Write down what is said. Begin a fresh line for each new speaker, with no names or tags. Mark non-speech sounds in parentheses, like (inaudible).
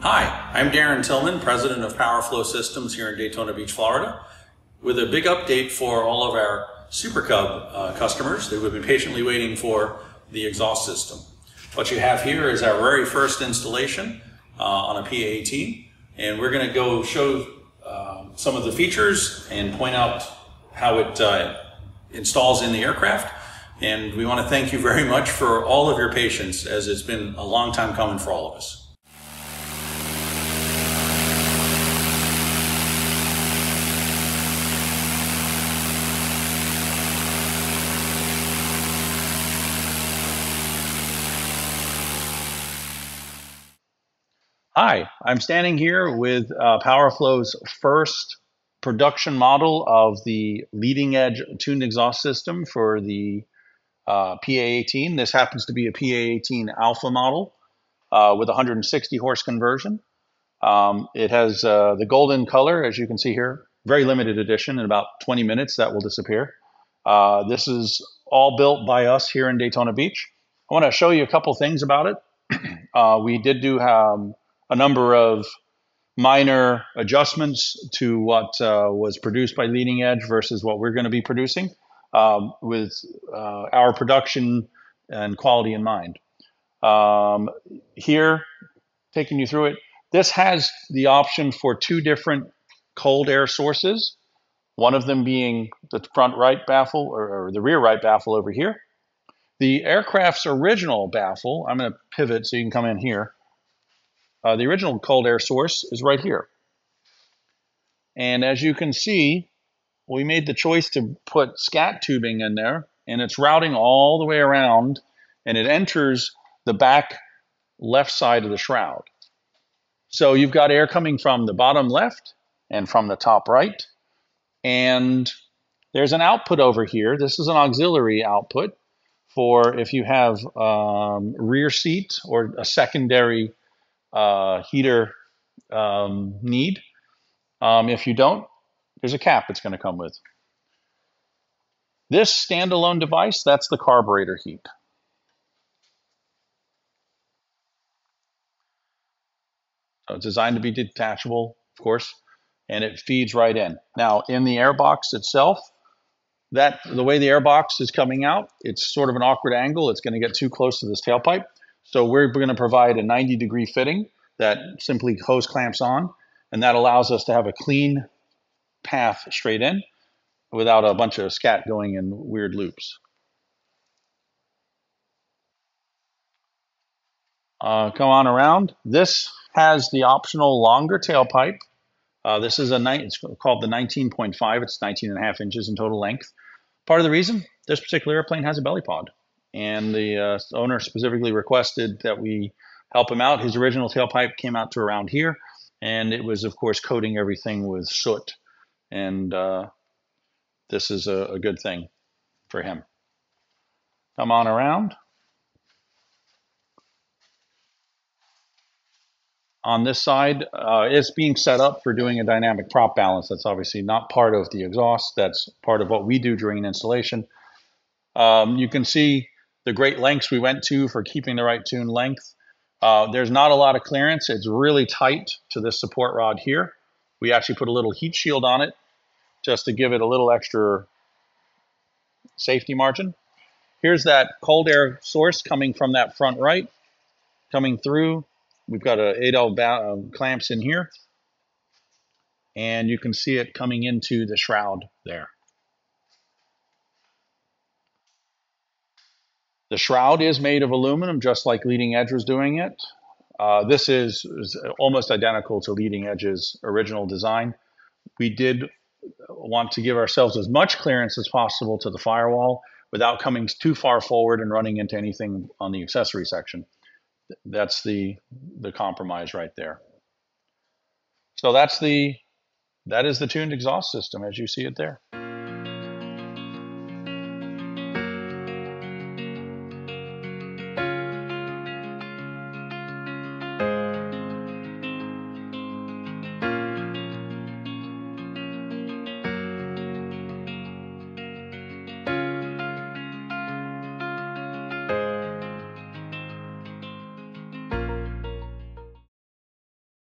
Hi, I'm Darren Tillman, President of PowerFlow Systems here in Daytona Beach, Florida, with a big update for all of our Super Cub uh, customers that have been patiently waiting for the exhaust system. What you have here is our very first installation uh, on a PA-18, and we're going to go show uh, some of the features and point out how it uh, installs in the aircraft. And we want to thank you very much for all of your patience as it's been a long time coming for all of us. Hi, I'm standing here with uh, PowerFlow's first production model of the leading edge tuned exhaust system for the uh, PA18. This happens to be a PA18 Alpha model uh, with 160 horse conversion. Um, it has uh, the golden color, as you can see here, very limited edition. In about 20 minutes, that will disappear. Uh, this is all built by us here in Daytona Beach. I want to show you a couple things about it. (clears throat) Uh, we did do um, a number of minor adjustments to what uh, was produced by Leading Edge versus what we're going to be producing um, with uh, our production and quality in mind. Um, here, taking you through it, this has the option for two different cold air sources, one of them being the front right baffle or, or the rear right baffle over here. The aircraft's original baffle, I'm going to pivot so you can come in here. Uh, the original cold air source is right here. And as you can see, we made the choice to put scat tubing in there, and it's routing all the way around, and it enters the back left side of the shroud. So you've got air coming from the bottom left and from the top right. And there's an output over here. This is an auxiliary output for if you have um, rear seat or a secondary uh, heater um, need. Um, if you don't, there's a cap it's going to come with. This standalone device, that's the carburetor heat. So it's designed to be detachable, of course, and it feeds right in. Now, in the airbox itself, that the way the airbox is coming out, it's sort of an awkward angle. It's going to get too close to this tailpipe. So we're going to provide a 90 degree fitting that simply hose clamps on, and that allows us to have a clean path straight in without a bunch of scat going in weird loops. Uh, come on around. This has the optional longer tailpipe. Uh, this is a night. It's called the 19.5. It's 19 and a half inches in total length. Part of the reason this particular airplane has a belly pod and the uh, owner specifically requested that we help him out. His original tailpipe came out to around here, and it was, of course, coating everything with soot. And uh, this is a, a good thing for him. Come on around. On this side, uh, it's being set up for doing a dynamic prop balance. That's obviously not part of the exhaust. That's part of what we do during installation. Um, you can see the great lengths we went to for keeping the right tune length. Uh, there's not a lot of clearance. It's really tight to this support rod here. We actually put a little heat shield on it just to give it a little extra safety margin. Here's that cold air source coming from that front right, coming through. We've got a Adel uh, clamps in here. And you can see it coming into the shroud there. The shroud is made of aluminum, just like Leading Edge was doing it. Uh, this is, is, almost identical to Leading Edge's original design. We did want to give ourselves as much clearance as possible to the firewall without coming too far forward and running into anything on the accessory section. That's the, the compromise right there. So that's the, that is the tuned exhaust system as you see it there.